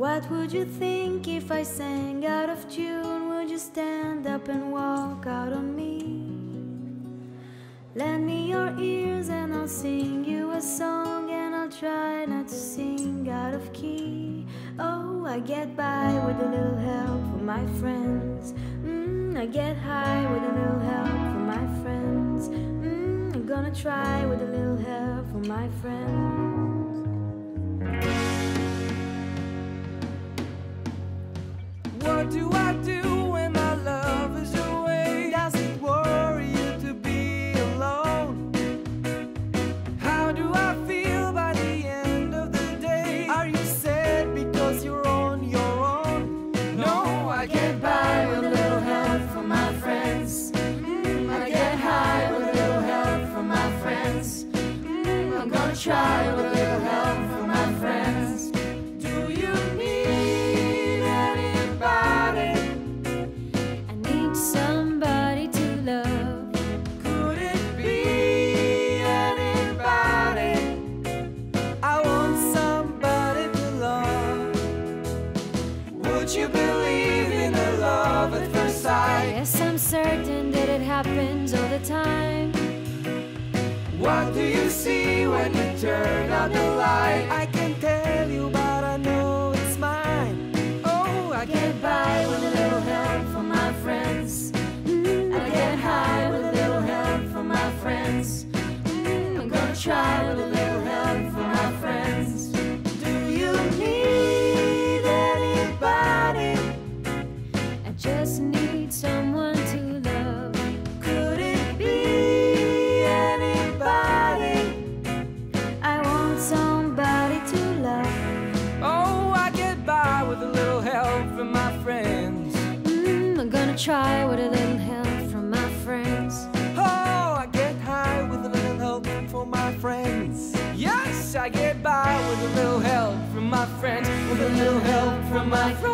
What would you think if I sang out of tune? Would you stand up and walk out on me? Lend me your ears and I'll sing you a song And I'll try not to sing out of key Oh, I get by with a little help from my friends mm, I get high with a little help from my friends mm, I'm gonna try with a little help from my friends What do I do when my love is away? Does it worry you to be alone? How do I feel by the end of the day? Are you sad because you're on your own? No, I get by with a little help from my friends. Mm, I get high with a little help from my friends. Mm, I'm gonna try with Would you believe in a love at first sight? Yes, I'm certain that it happens all the time What do you see when you turn out the light? Try with a little help from my friends Oh, I get high with a little help from my friends. Yes, I get by with a little help from my friends. With a little help from my friends.